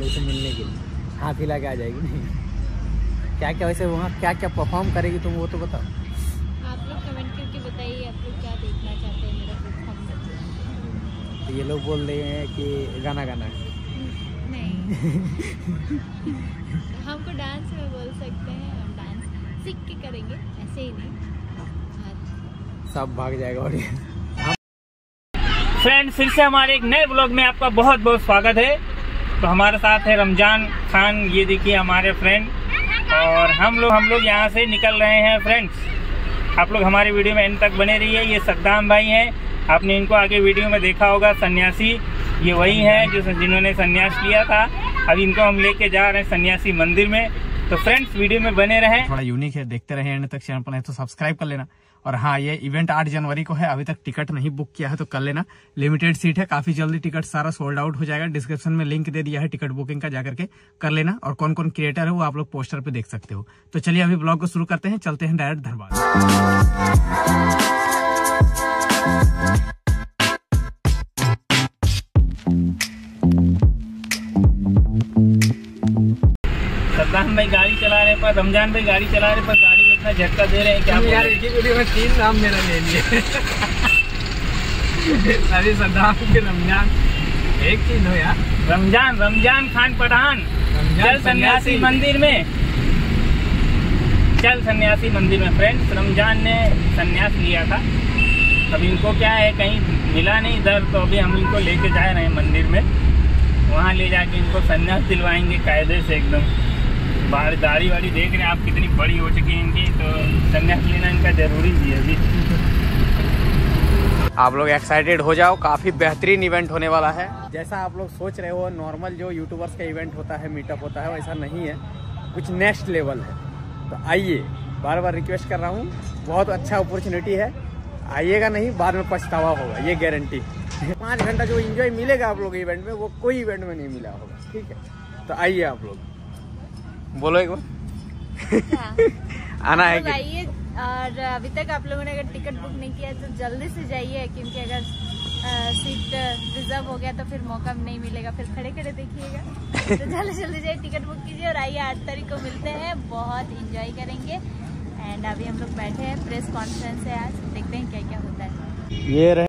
लोग से मिलने के लिए। हाथ हिला के आ जाएगी नहीं। क्या क्या वैसे वहाँ क्या क्या परफॉर्म करेगी तुम वो तो बताओ। आप लोग कमेंट करके बताइए आप लोग क्या देखना चाहते हैं मेरा परफॉर्मेंस तो ये लोग बोल रहे हैं कि गाना गाना। है नहीं। हमको डांस में बोल सकते हैं हम डांस सीख के करेंगे ऐसे ही नहीं। हाँ। सब भाग जाएगा ऑडियंस फ्रेंड फिर से हमारे एक नए ब्लॉग में आपका बहुत बहुत स्वागत है। तो हमारे साथ है रमज़ान खान, ये देखिए हमारे फ्रेंड और हम लोग हम लोग यहाँ से निकल रहे हैं फ्रेंड्स आप लोग हमारे वीडियो में एंड तक बने रहिए। ये सद्दाम भाई हैं। आपने इनको आगे वीडियो में देखा होगा, सन्यासी। ये वही हैं जो जिन्होंने सन्यास लिया था। अब इनको हम लेके जा रहे हैं सन्यासी मंदिर में। तो फ्रेंड्स वीडियो में बने रहें। थोड़ा यूनिक है, देखते रहे एंड तक चैनल पर नहीं तो सब्सक्राइब कर लेना। और हाँ ये इवेंट 8 जनवरी को है, अभी तक टिकट नहीं बुक किया है तो कर लेना। लिमिटेड सीट है, काफ़ी जल्दी टिकट सारा सोल्ड आउट हो जाएगा। डिस्क्रिप्शन में लिंक दे दिया है टिकट बुकिंग का, जाकर के कर लेना। और कौन कौन क्रिएटर है वो आप लोग पोस्टर पे देख सकते हो। तो चलिए अभी ब्लॉग को शुरू करते हैं, चलते हैं डायरेक्ट धनबाद। सद्दाम भाई गाड़ी चला रहे पर रमज़ान भाई गाड़ी चला रहे पर गाड़ी को इतना झटका दे रहे हैं क्या यार एक ही वीडियो में तीन नाम मेरा ले लिए। अरे सद्दाम के रमज़ान एक चीज़ हो यार। रमज़ान रमज़ान खान पठान। चल सन्यासी। मंदिर में। चल सन्यासी मंदिर में फ्रेंड्स रमज़ान ने सन्यास लिया था। अब इनको क्या है कहीं मिला नहीं दर तो अभी हम इनको लेके जा रहे हैं मंदिर में। वहाँ ले जाके इनको सन्यास दिलवाएँगे कायदे से एकदम। बाहर दाढ़ी वाड़ी देख रहे हैं, आप कितनी बड़ी हो चुकी है इनकी तो सन्यास लेना इनका ज़रूरी भी है अभी आप लोग एक्साइटेड हो जाओ, काफ़ी बेहतरीन इवेंट होने वाला है। जैसा आप लोग सोच रहे हो नॉर्मल जो यूट्यूबर्स का इवेंट होता है मीटअप होता है, वैसा नहीं है। कुछ नेक्स्ट लेवल है। तो आइए बार बार रिक्वेस्ट कर रहा हूँ, बहुत अच्छा अपॉर्चुनिटी है। आइएगा नहीं, बाद में पछतावा होगा, ये गारंटी पाँच घंटा जो एंजॉय मिलेगा आप लोग इवेंट में, वो कोई इवेंट में नहीं मिला होगा, ठीक है? तो आइए आप लोग। बोलो एक बार। आना है तो आइए और अभी तक आप लोगों ने अगर टिकट बुक नहीं किया है तो जल्दी से जाइए क्योंकि अगर सीट रिज़र्व हो गया तो फिर मौका नहीं मिलेगा। फिर खड़े खड़े देखिएगा। तो जल्दी जल्दी जाइए टिकट बुक कीजिए और आइए आठ तारीख को मिलते हैं। बहुत इंजॉय करेंगे। एंड अभी हम लोग बैठे हैं प्रेस कॉन्फ्रेंस है आज। देखते हैं क्या क्या होता है। ये रहे